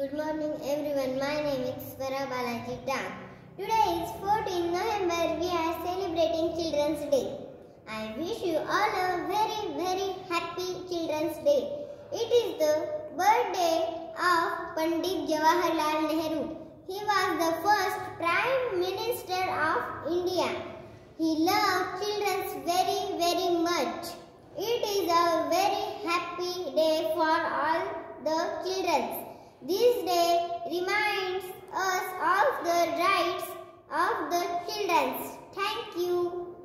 Good morning everyone. My name is Swara Balaji. Today is 14 November. We are celebrating Children's Day. I wish you all a very very happy Children's Day. It is the birthday of Pandit Jawaharlal Nehru. He was the first Prime Minister of India. He loved children very very much. It is a very happy day for all the children. This day reminds us of the rights of the children. Thank you.